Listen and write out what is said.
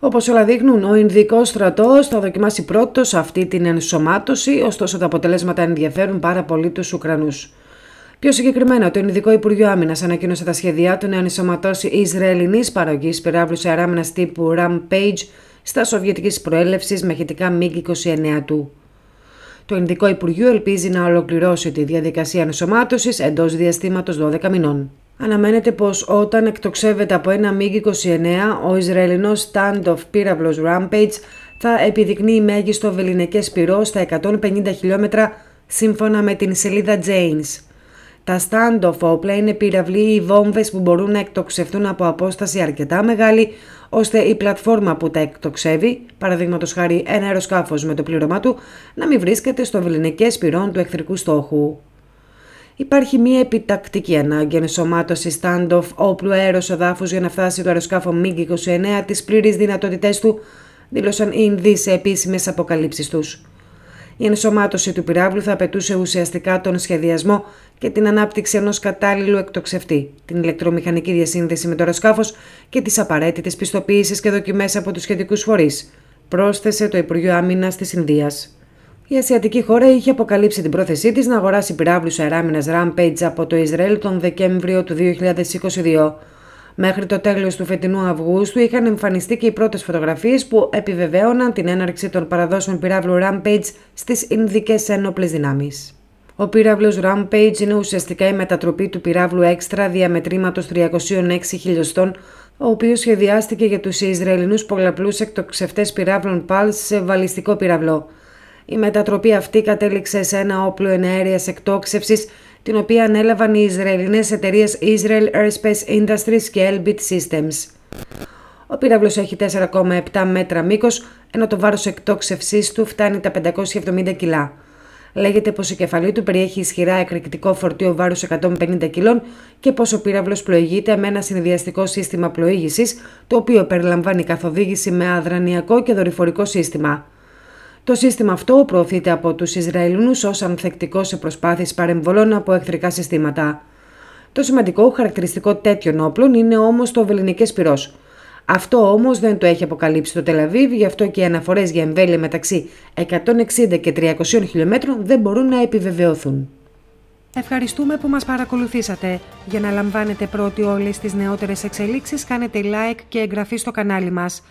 Όπως όλα δείχνουν, ο Ινδικός στρατός θα δοκιμάσει πρώτος αυτή την ενσωμάτωση, ωστόσο τα αποτελέσματα ενδιαφέρουν πάρα πολύ τους Ουκρανούς. Πιο συγκεκριμένα, το Ινδικό Υπουργείο Άμυνας ανακοίνωσε τα σχέδιά του να ενσωματώσει Ισραηλινής παραγωγής πυράβλους αεράμενα τύπου Rampage στα σοβιετικής προέλευσης μαχητικά MiG-29 του. Το Ινδικό Υπουργείο ελπίζει να ολοκληρώσει τη διαδικασία ενσωμάτωσης εντός διαστήματος 12 μηνών. Αναμένεται πως όταν εκτοξεύεται από ένα MiG-29, ο Ισραηλινός standoff πύραυλο Rampage θα επιδεικνύει μέγιστο βεληνικές πυρός στα 150 χιλιόμετρα σύμφωνα με την σελίδα Janes. Τα stand-off όπλα είναι πυραυλοί ή βόμβες που μπορούν να εκτοξευτούν από απόσταση αρκετά μεγάλη, ώστε η πλατφόρμα που τα εκτοξεύει, παραδείγματος χάρη ένα αεροσκάφος με το πλήρωμά του, να μην βρίσκεται στο βεληνικές πυρών του εχθρικού στόχου. Υπάρχει μια επιτακτική ανάγκη ενσωμάτωσης stand-off όπλου αέροσοδάφου για να φτάσει το αεροσκάφο MiG-29 τις πλήρε δυνατότητές του, δήλωσαν οι Ινδοί σε επίσημες αποκαλύψεις τους. Η ενσωμάτωση του πυράβλου θα απαιτούσε ουσιαστικά τον σχεδιασμό και την ανάπτυξη ενός κατάλληλου εκτοξευτή, την ηλεκτρομηχανική διασύνδεση με το αεροσκάφος και τις απαραίτητες πιστοποιήσεις και δοκιμές από τους σχετικούς φορείς, πρόσθεσε το Υπουργείο Άμυνας της Ινδίας. Η ασιατική χώρα είχε αποκαλύψει την πρόθεσή της να αγοράσει πυράβλους αεράμινα Rampage από το Ισραήλ τον Δεκέμβριο του 2022. Μέχρι το τέλος του φετινού Αυγούστου είχαν εμφανιστεί και οι πρώτες φωτογραφίες που επιβεβαίωναν την έναρξη των παραδόσεων πυράβλου Rampage στις Ινδικές ένοπλες δυνάμεις. Ο πύραυλος Rampage είναι ουσιαστικά η μετατροπή του πυράβλου έξτρα διαμετρήματος 306 χιλιοστών, ο οποίος σχεδιάστηκε για τους Ισραηλινούς πολλαπλούς εκτοξευτές πυράβλων PALS σε βαλιστικό πυραυλό. Η μετατροπή αυτή κατέληξε σε ένα όπλο εναέρειας εκτόξευσης την οποία ανέλαβαν οι Ισραηλινές εταιρείες Israel Airspace Industries και Elbit Systems. Ο πύραυλος έχει 4,7 μέτρα μήκος, ενώ το βάρος εκτόξευσής του φτάνει τα 570 κιλά. Λέγεται πως η κεφαλή του περιέχει ισχυρά εκρηκτικό φορτίο βάρους 150 κιλών και πως ο πύραυλος πλοηγείται με ένα συνδυαστικό σύστημα πλοήγησης, το οποίο περιλαμβάνει καθοδήγηση με αδρανιακό και δορυφορικό σύστημα. Το σύστημα αυτό προωθείται από τους Ισραηλινούς ως ανθεκτικό σε προσπάθειες παρεμβολών από εχθρικά συστήματα. Το σημαντικό χαρακτηριστικό τέτοιων όπλων είναι όμως το βεληνικές πυρός. Αυτό όμως δεν το έχει αποκαλύψει το Τελαβίβ, γι' αυτό και οι αναφορές για εμβέλεια μεταξύ 160 και 300 χιλιόμετρων δεν μπορούν να επιβεβαιωθούν. Ευχαριστούμε που μας παρακολουθήσατε. Για να λαμβάνετε πρώτοι όλες τις νεότερες εξελίξεις κάνετε like και εγγραφή στο κανάλι μας.